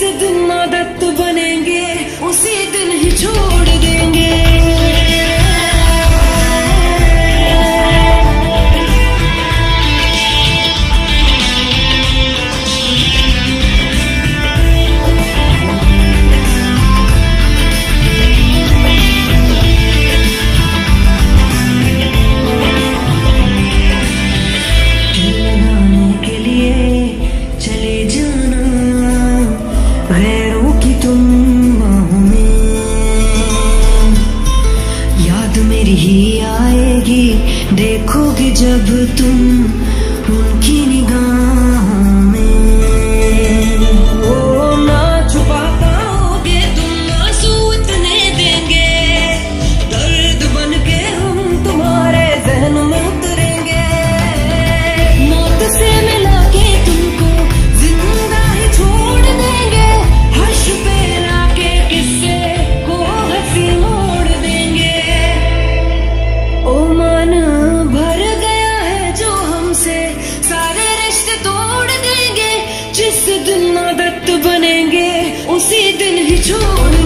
जिस दिन मदद बनेंगे उसी दिन ही छोड़ जब तुम बनेंगे उसी दिन ही छोड़